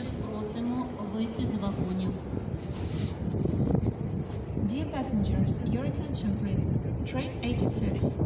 просимо вийти з вагонів. Dear passengers, your attention, please. Train 86,